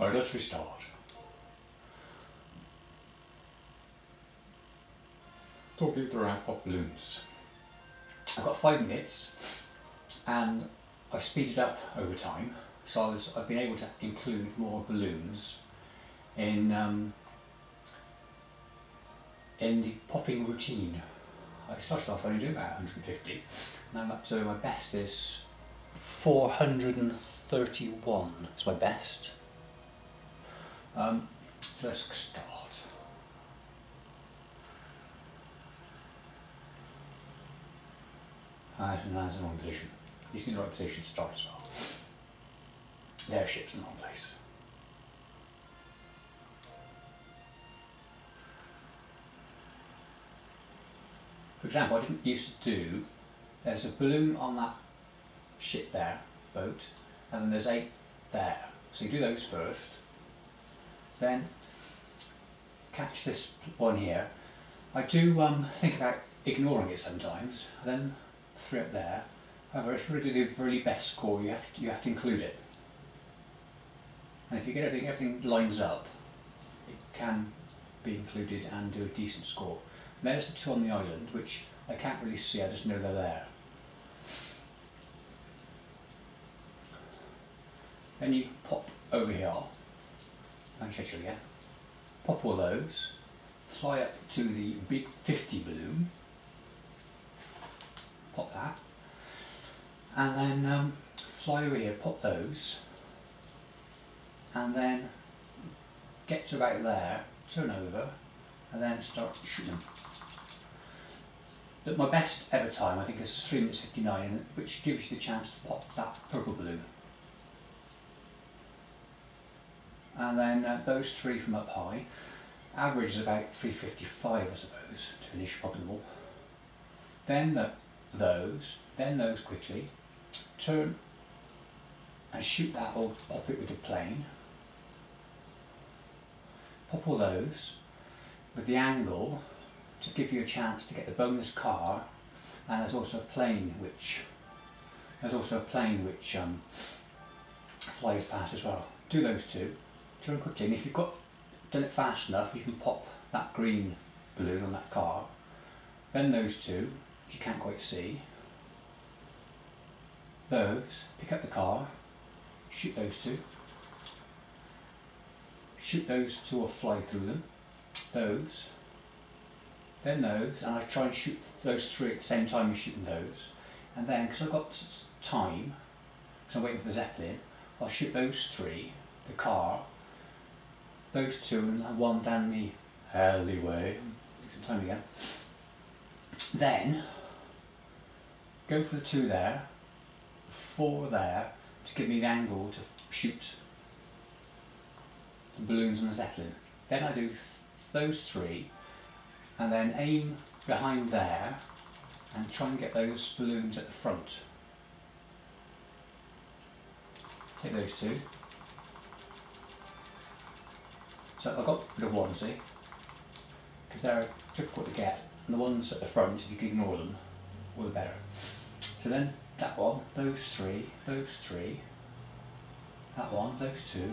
Right, let's restart. Talking around pop balloons. I've got five minutes and I speeded up over time so I was, I've been able to include more balloons in um, in the popping routine. I started off only doing about 150 and I'm up to my best is 431 It's my best. Um, let's start. Ah, and that's in the wrong position. He's in the right position to start as well. Their ship's in the wrong place. For example, I didn't used to do, there's a balloon on that ship there, boat, and then there's eight there. So you do those first, then catch this one here. I do um, think about ignoring it sometimes, then three it there. However, if you really do the really best score, you have to, you have to include it. And if you get everything, everything lines up, it can be included and do a decent score. And there's the two on the island, which I can't really see, I just know they're there. Then you pop over here, again. Pop all those, fly up to the big 50 balloon, pop that, and then um, fly over here, pop those, and then get to about there, turn over, and then start shooting. But my best ever time I think is 3 minutes 59, which gives you the chance to pop that purple balloon. And then uh, those three from up high, average is about 355 I suppose, to finish all. Then the, those, then those quickly, turn and shoot that or pop it with the plane. Pop all those with the angle to give you a chance to get the bonus car and there's also a plane which there's also a plane which um, flies past as well. Do those two, quickly and if you've got done it fast enough you can pop that green balloon on that car. Then those two which you can't quite see those, pick up the car, shoot those two, shoot those two or fly through them, those, then those, and I try and shoot those three at the same time as shooting those, and then because I've got time, because I'm waiting for the Zeppelin, I'll shoot those three, the car, those two, and one down the alleyway, some time again. Then, go for the two there, four there to give me the angle to shoot the balloons on the Zeppelin. Then I do those three and then aim behind there and try and get those balloons at the front. Take those two. So I've got rid of one, see? Because they're difficult to get. And the ones at the front, if you can ignore them, all the better. So then that one, those three, those three, that one, those two,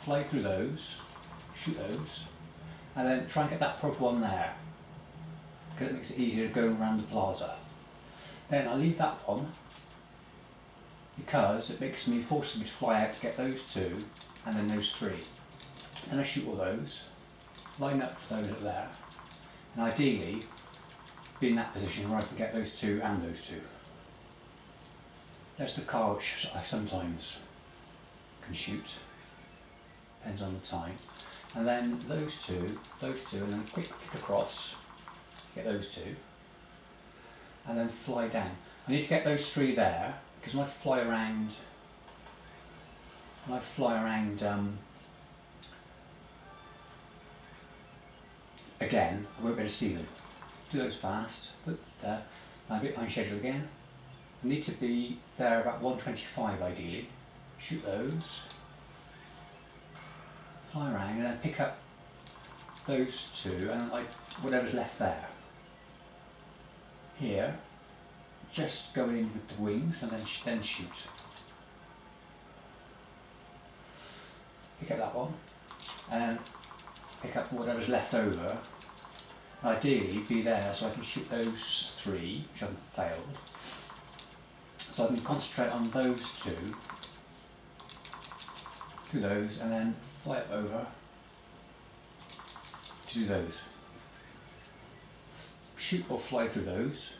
fly through those, shoot those, and then try and get that purple one there, because it makes it easier to go around the plaza. Then I leave that one, because it makes me, forces me to fly out to get those two, and then those three. Then I shoot all those, line up for those up there, and ideally be in that position where I can get those two and those two. That's the car which I sometimes can shoot, depends on the time. And then those two, those two, and then quick kick across, get those two, and then fly down. I need to get those three there, because when I fly around, when I fly around um, again, I won't be able to see them. Do those fast, put there, I schedule again, need to be there about 125 ideally. Shoot those. Fly around and then pick up those two and like whatever's left there. Here, just go in with the wings and then sh then shoot. pick up that one and pick up whatever's left over. Ideally be there so I can shoot those three, which haven't failed. So I can concentrate on those two, do those and then fly over to do those. Shoot or fly through those.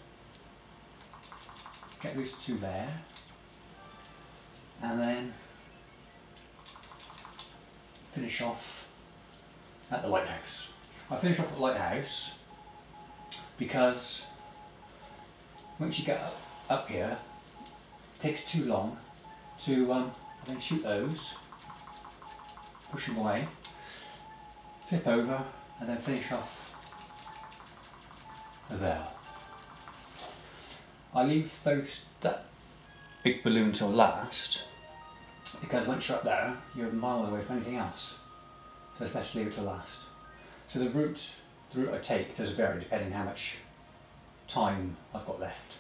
Get those two there. And then finish off at the lighthouse. I finish off at the lighthouse because once you get up, up here, it takes too long to um, shoot those, push them away, flip over, and then finish off there. I leave those that big balloon till last because once you're up there, you're miles away from anything else. Best leave it to last. So the route, the route I take does vary depending how much time I've got left.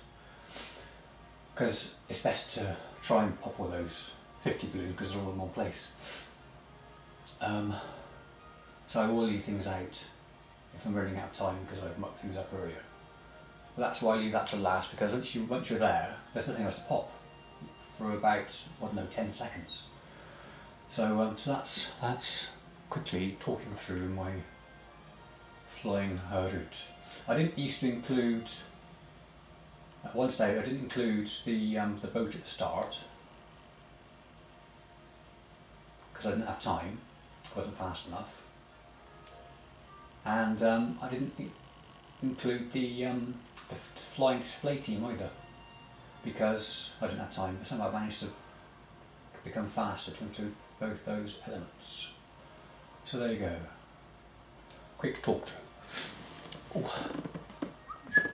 Because it's best to try and pop all those 50 balloons because they're all in one place. Um, so I will leave things out if I'm running out of time because I've mucked things up earlier. But that's why I leave that to last because once you once you're there, there's nothing else to pop for about I don't know 10 seconds. So um, so that's that's quickly talking through my flying route. I didn't used to include at one stage I didn't include the um, the boat at the start because I didn't have time, wasn't fast enough, and um, I didn't include the, um, the flying display team either because I didn't have time. But somehow I managed to become faster to include both those elements. So there you go. Quick talk through. Ooh.